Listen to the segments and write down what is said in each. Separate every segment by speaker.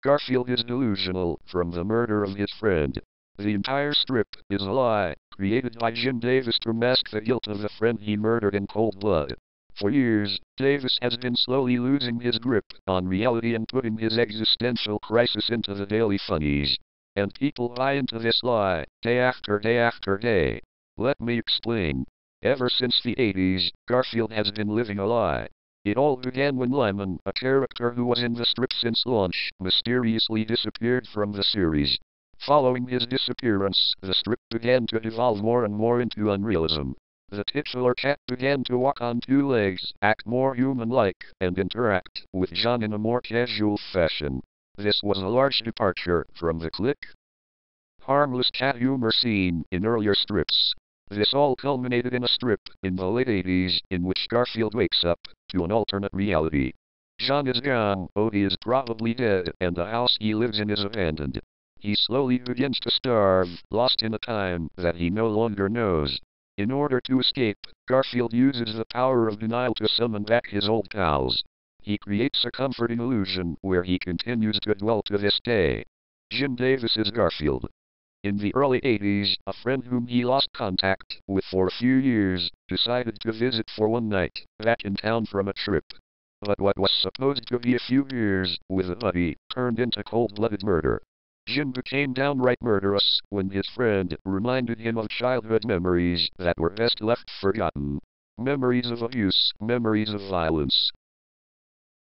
Speaker 1: Garfield is delusional from the murder of his friend. The entire strip is a lie, created by Jim Davis to mask the guilt of the friend he murdered in cold blood. For years, Davis has been slowly losing his grip on reality and putting his existential crisis into the daily funnies. And people buy into this lie, day after day after day. Let me explain. Ever since the 80s, Garfield has been living a lie. It all began when Lyman, a character who was in the strip since launch, mysteriously disappeared from the series. Following his disappearance, the strip began to evolve more and more into unrealism. The titular cat began to walk on two legs, act more human-like, and interact with Jon in a more casual fashion. This was a large departure from the click, harmless cat humor seen in earlier strips. This all culminated in a strip in the late 80s in which Garfield wakes up to an alternate reality. Jon is gone, Odie is probably dead, and the house he lives in is abandoned. He slowly begins to starve, lost in a time that he no longer knows. In order to escape, Garfield uses the power of denial to summon back his old pals. He creates a comforting illusion where he continues to dwell to this day. Jim Davis is Garfield. In the early 80s, a friend whom he lost contact with for a few years decided to visit for one night back in town from a trip. But what was supposed to be a few years with a buddy turned into cold-blooded murder. Jim became downright murderous when his friend reminded him of childhood memories that were best left forgotten. Memories of abuse, memories of violence.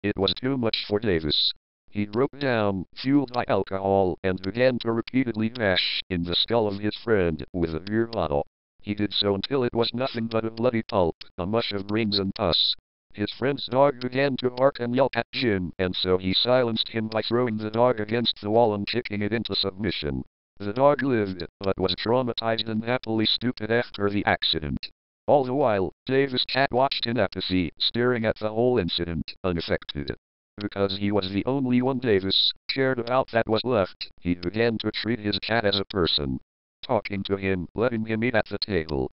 Speaker 1: It was too much for Davis. He broke down, fueled by alcohol, and began to repeatedly bash in the skull of his friend with a beer bottle. He did so until it was nothing but a bloody pulp, a mush of brains and pus. His friend's dog began to bark and yelp at Jim, and so he silenced him by throwing the dog against the wall and kicking it into submission. The dog lived, but was traumatized and happily stupid after the accident. All the while, Davis cat watched in apathy, staring at the whole incident, unaffected. Because he was the only one Davis cared about that was left, he began to treat his cat as a person. Talking to him, letting him eat at the table.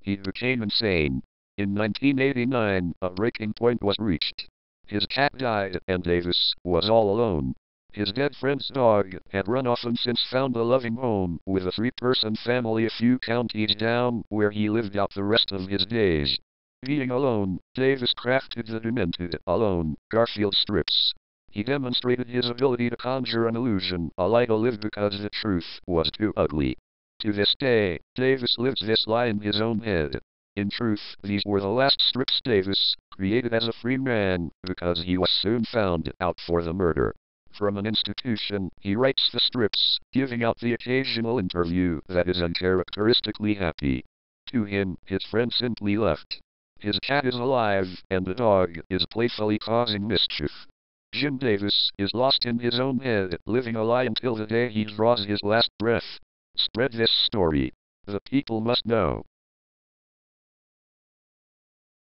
Speaker 1: He became insane. In 1989, a breaking point was reached. His cat died, and Davis was all alone. His dead friend's dog had run off and since found a loving home with a three-person family a few counties down, where he lived out the rest of his days. Being alone, Davis crafted the demented, alone, Garfield strips. He demonstrated his ability to conjure an illusion, a lie to live because the truth was too ugly. To this day, Davis lives this lie in his own head. In truth, these were the last strips Davis created as a free man, because he was soon found out for the murder. From an institution, he writes the strips, giving out the occasional interview that is uncharacteristically happy. To him, his friend simply left. His cat is alive, and the dog is playfully causing mischief. Jim Davis is lost in his own head, living a lie until the day he draws his last breath. Spread this story. The people must know.